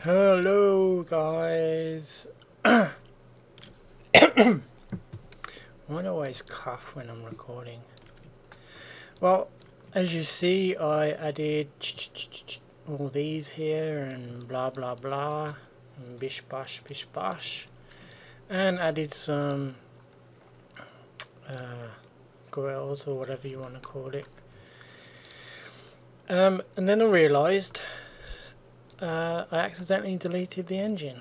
Hello guys. I always cough when I'm recording. Well, as you see, I added all these here and blah blah blah, and bish bash bish bash, and added some uh, grills or whatever you want to call it. Um, and then I realised uh, I accidentally deleted the engine.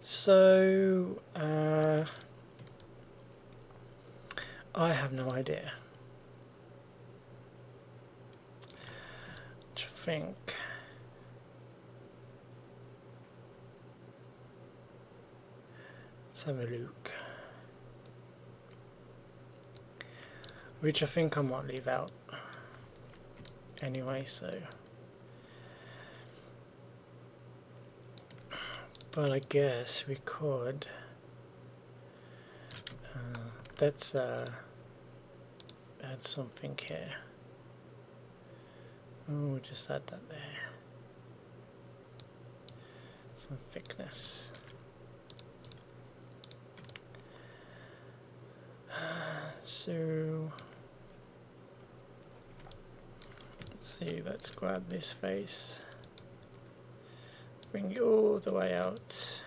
So, uh, I have no idea. To think. Let's have a look. Which I think I might leave out anyway, so. But I guess we could. Uh, let's uh, add something here. Oh, just add that there. Some thickness. So, let's see, let's grab this face bring it all the way out.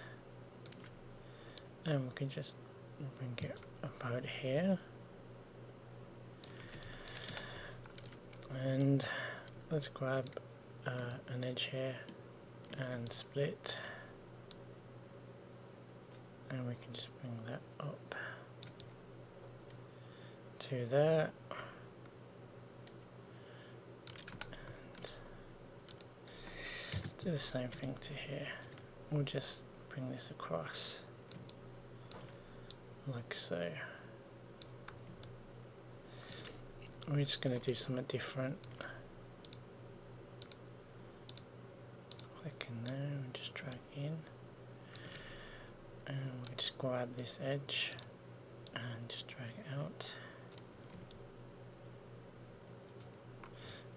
And we can just bring it about here. And let's grab uh, an edge here and split. And we can just bring that up to there do the same thing to here. We'll just bring this across like so. We're just going to do something different. Click in there and just drag in. And we'll just grab this edge and just drag it out.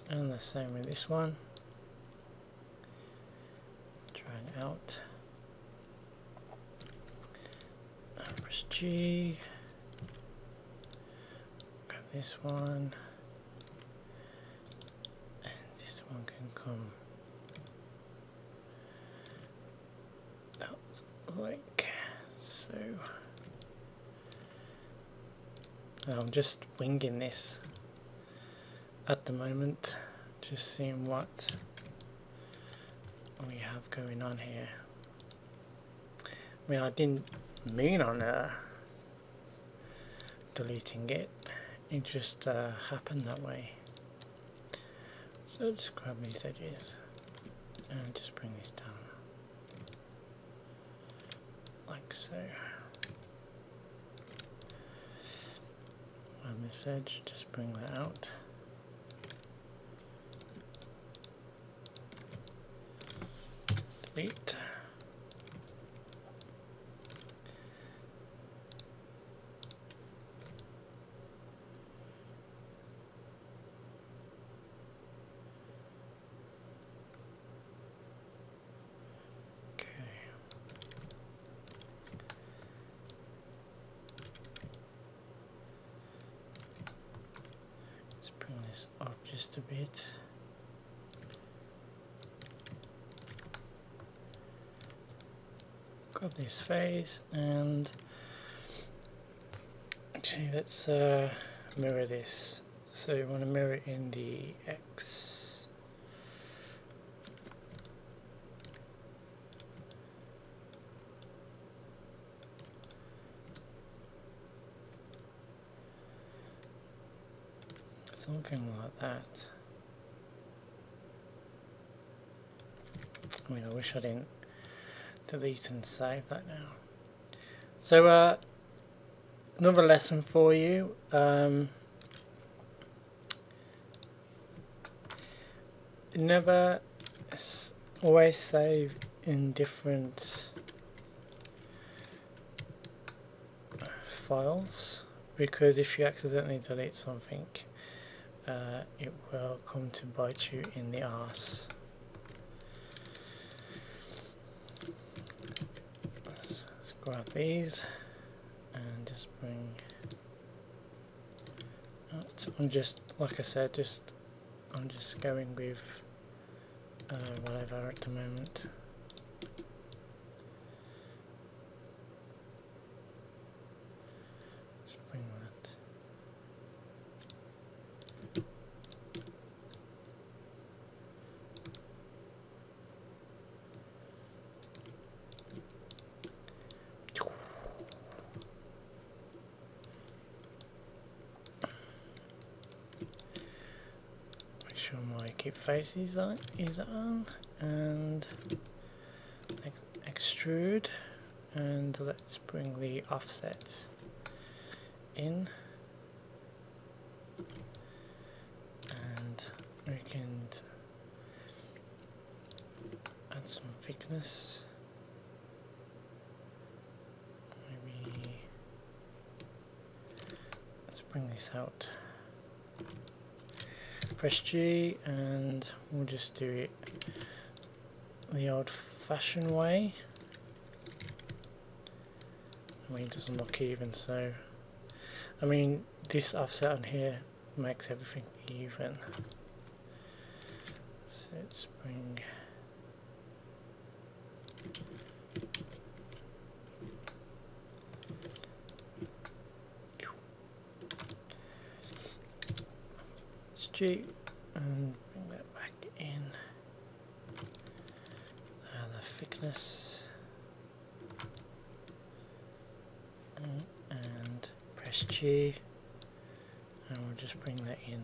And the same with this one. out. press G. Grab this one. And this one can come out like so. I'm just winging this at the moment, just seeing what we have going on here. I mean, I didn't mean on uh, deleting it, it just uh, happened that way. So just grab these edges and just bring this down like so. On this edge, just bring that out. complete. Let's bring this up just a bit. grab this face and actually let's uh, mirror this so you want to mirror it in the X something like that I didn't delete and save that now. So uh, another lesson for you. Um, never always save in different files because if you accidentally delete something uh, it will come to bite you in the ass grab these and just bring out. I'm just, like I said, just I'm just going with uh, whatever at the moment. Let's bring that. Make sure my keep face is on, is on and ex extrude and let's bring the offset in and we can add some thickness maybe let's bring this out press G and we'll just do it the old fashioned way. I mean it doesn't look even so I mean this offset on here makes everything even. So let's bring And bring that back in. Uh, the thickness. And, and press G. And we'll just bring that in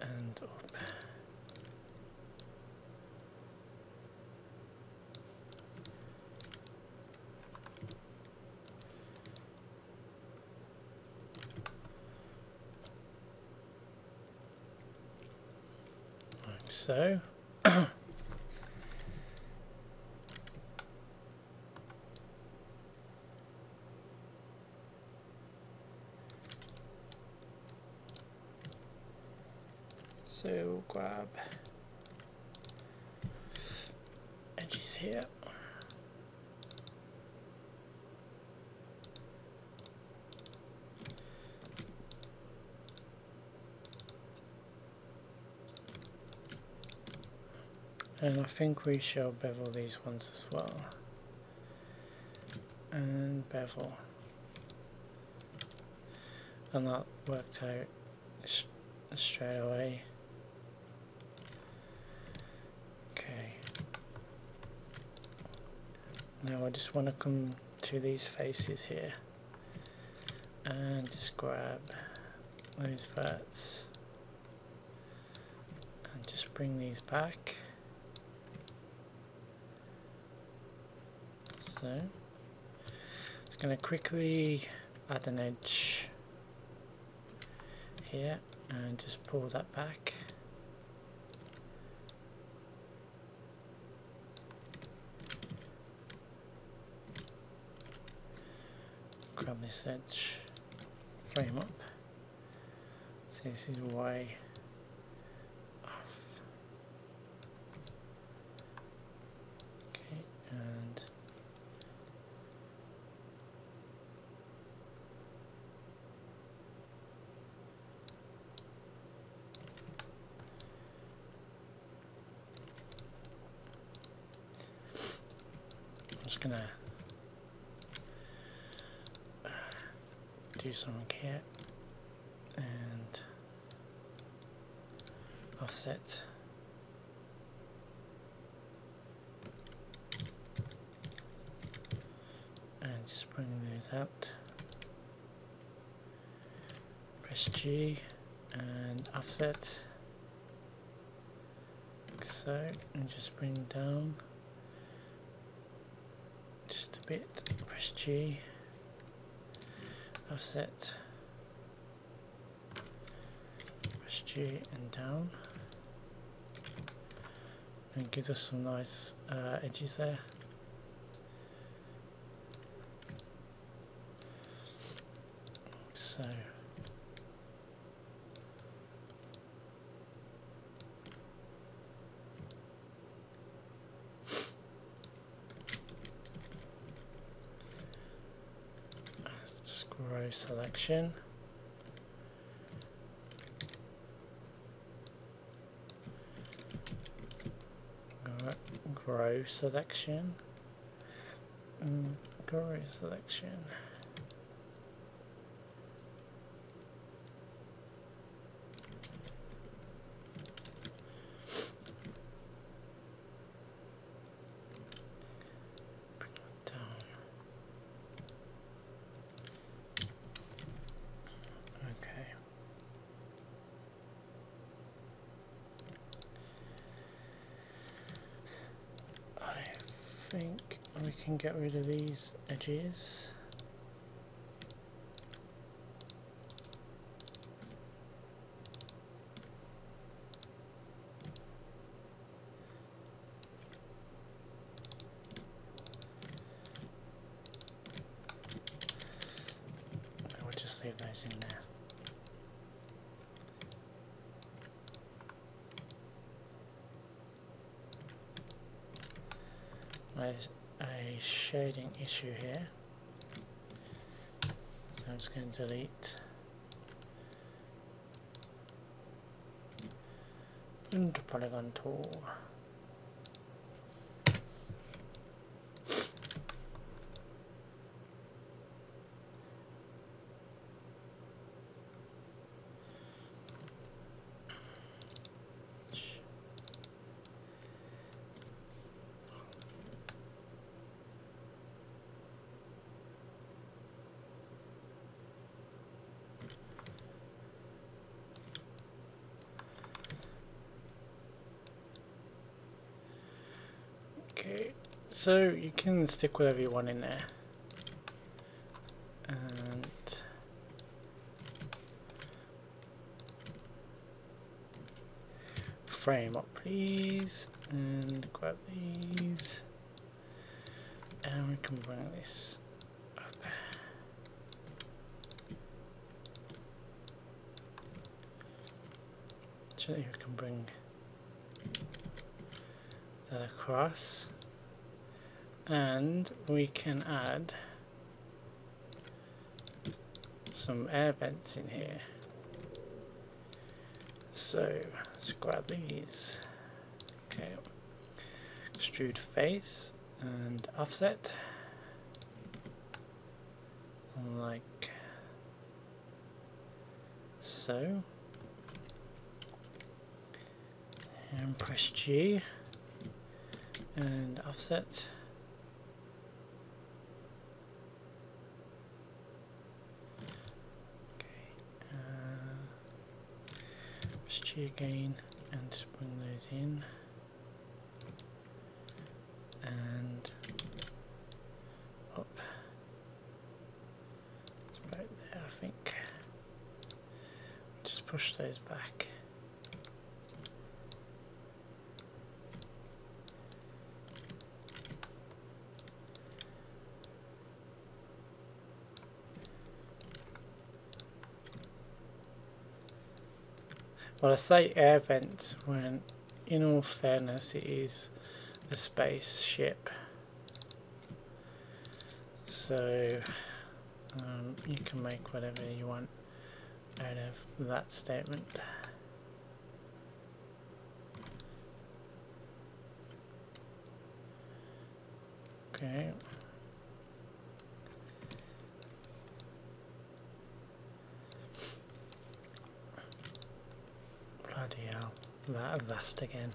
and up like so So grab edges here. And I think we shall bevel these ones as well. And bevel. And that worked out straight away. Okay. Now I just want to come to these faces here and just grab those verts and just bring these back. So it's going to quickly add an edge here and just pull that back. Grab this edge, frame up. See, this is way off. Okay, and I'm just gonna do some here and offset. And just bring those out. Press G and offset. Like so and just bring down just a bit. Press G. Offset. Press G and down. And gives us some nice uh, edges there so grow selection. Grow selection. Mm, grow selection. think we can get rid of these edges. Just leave those in there. There's a shading issue here. So I'm just going to delete into polygon tool. Okay, so you can stick whatever you want in there. And frame up please and grab these and we can bring this up. So you can bring that across and we can add some air vents in here. So let's grab these. Okay. Extrude face and offset. Like so. And press G and offset okay uh, G again and just bring those in and up it's about there I think just push those back Well, I say air vents when, in all fairness, it is a spaceship. So, um, you can make whatever you want out of that statement. Okay. That vast again.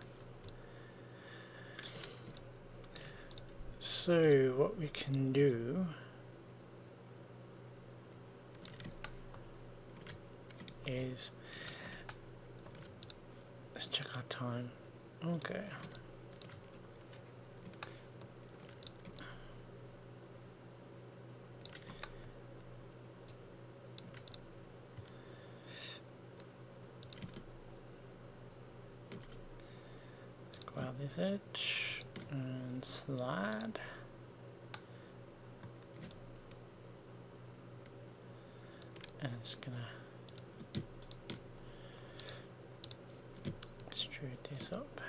So what we can do is let's check our time. Okay. Edge and slide. And it's gonna extrude this up.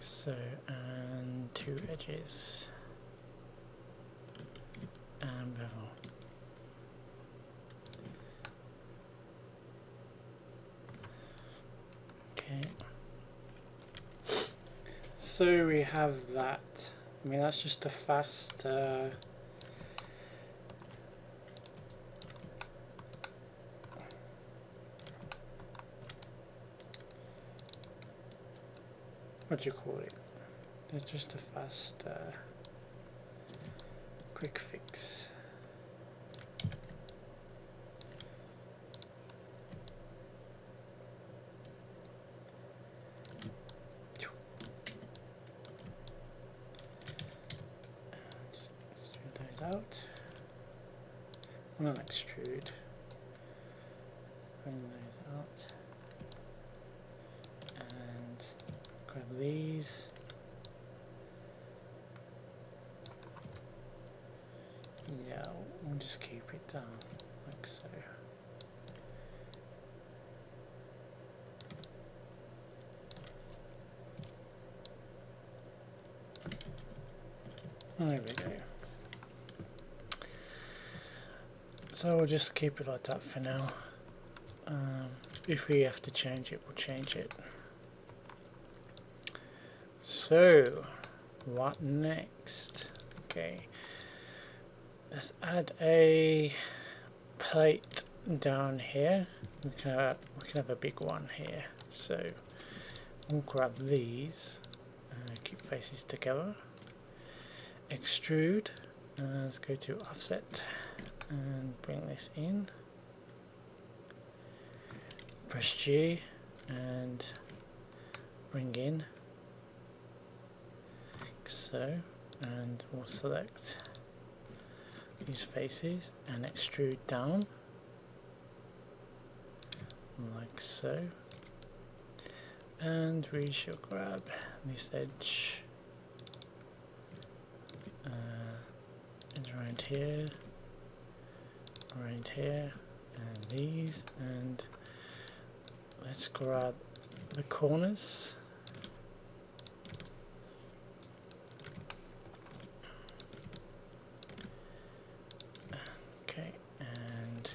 So, and two edges. and bevel. Okay. So we have that. I mean, that's just a fast. Uh, what do you call it? It's just a fast, uh, quick fix. Just extrude those out. Well, not extrude. Bring those out. And grab these. Yeah, we'll just keep it down like so. There we go. So we'll just keep it like that for now. Um, if we have to change it, we'll change it. So, what next? Okay, let's add a plate down here. We can have, we can have a big one here. So we'll grab these, uh, keep faces together, extrude. Uh, let's go to offset and bring this in. Press G and bring in so and we'll select these faces and extrude down like so. And we shall grab this edge uh, and around here around here and these and let's grab the corners okay and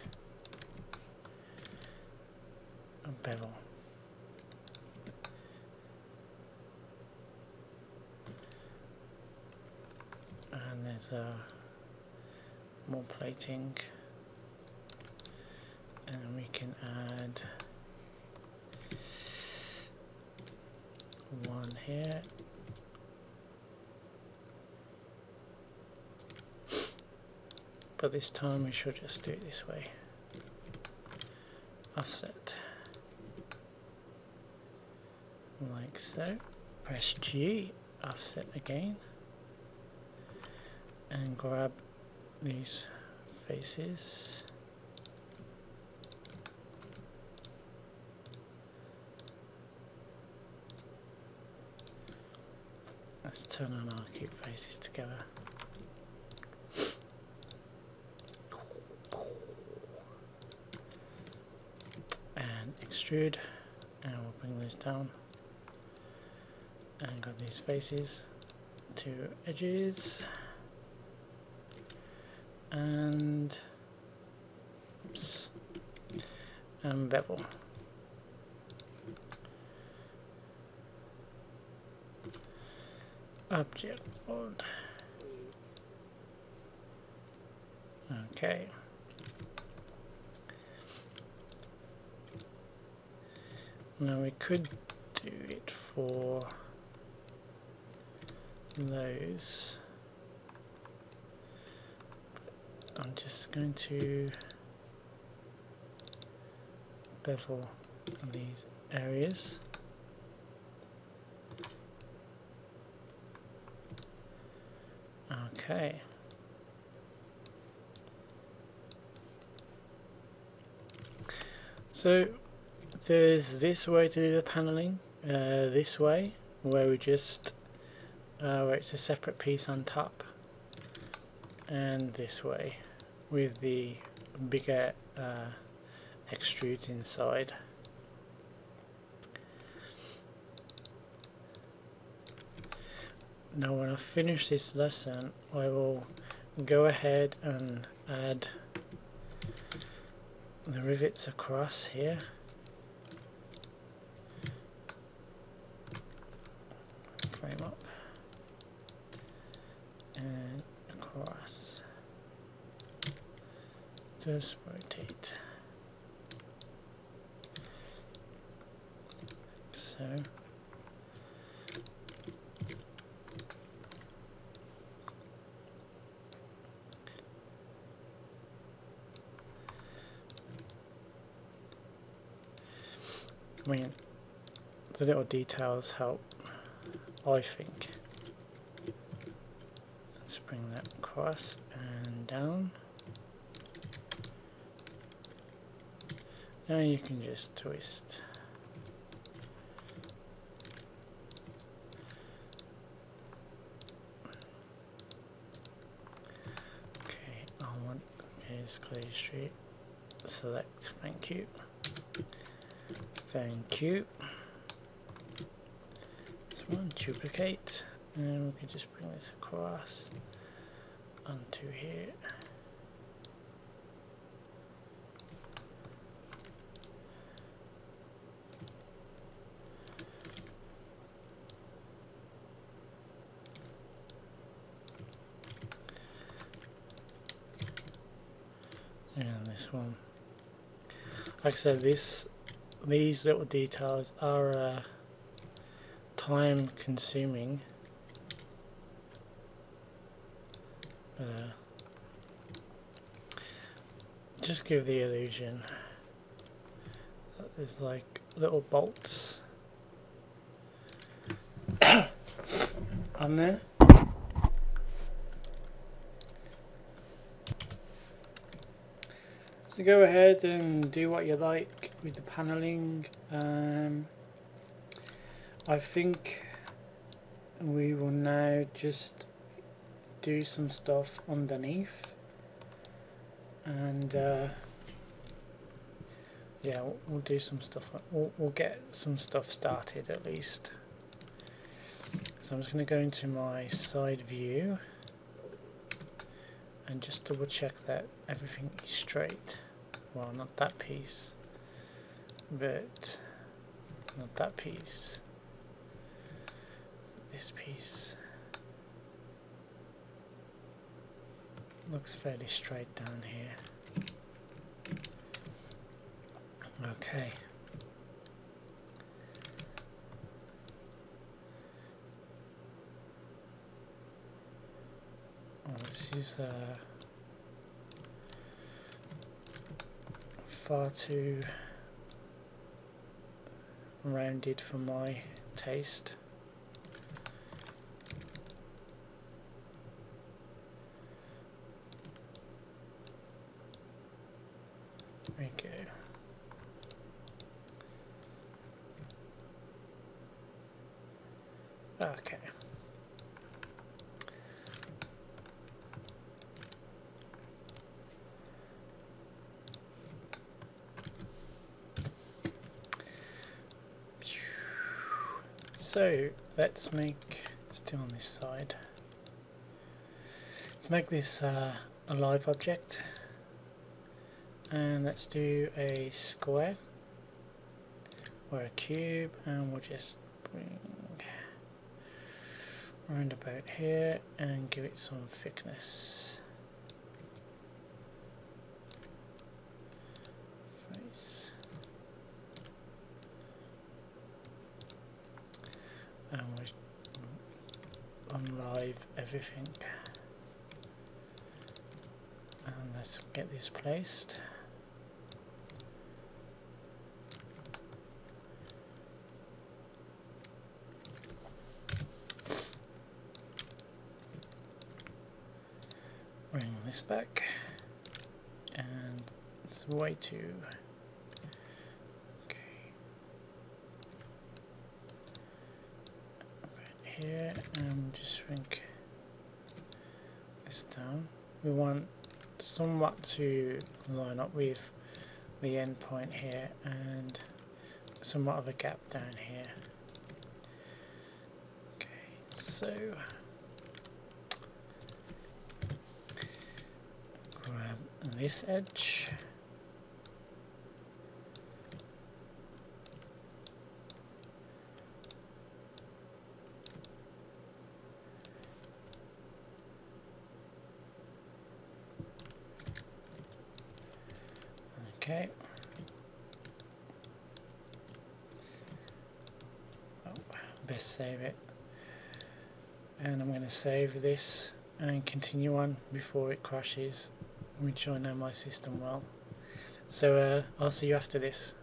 and there's a more plating. And we can add one here. But this time we should just do it this way. Offset so press G offset again and grab these faces. Let's turn on our keep faces together. And extrude and we'll bring those down and grab these faces to edges and oops, and bevel. Object mode. Okay. Now we could do it for those. I'm just going to bevel these areas. Okay. So there's this way to do the paneling, uh, this way, where we just, uh, where it's a separate piece on top and this way with the bigger uh, extrudes inside. Now when I finish this lesson I will go ahead and add the rivets across here frame up and across just rotate so I mean, the little details help, I think. Let's bring that across and down. And you can just twist. Okay, I want, okay, it's Clay Street. Select, thank you. Thank you. This one, duplicate, and we can just bring this across onto here. And this one. Like I said, this these little details are uh, time consuming but uh, just give the illusion that there's like little bolts on there So go ahead and do what you like with the paneling. Um, I think we will now just do some stuff underneath. And uh, yeah we'll, we'll, do some stuff we'll, we'll get some stuff started at least. So I'm just going to go into my side view and just double check that everything is straight well not that piece but not that piece. This piece looks fairly straight down here. Okay. Let's use a uh, far too rounded for my taste. There we go. Okay. So let's make, still on this side, let's make this uh, a live object and let's do a square or a cube and we'll just bring around about here and give it some thickness. and unlive everything. And let's get this placed. Bring this back. And it's way too here and just shrink this down. We want somewhat to line up with the end point here and somewhat of a gap down here. Okay, so grab this edge. Okay. Oh, best save it. And I'm going to save this and continue on before it crashes, which I know my system well. So uh, I'll see you after this.